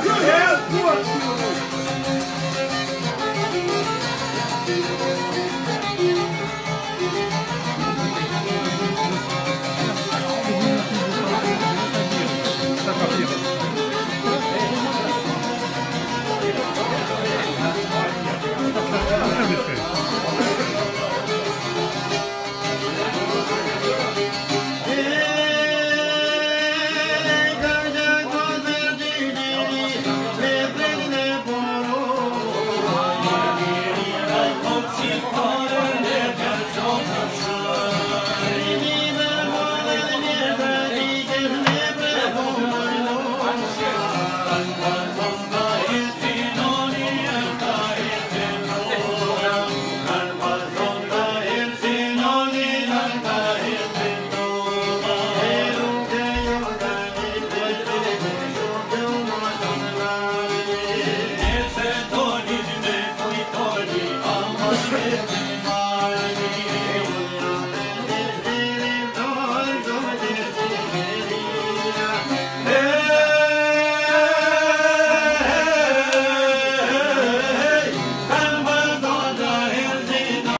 Yeah. Yeah.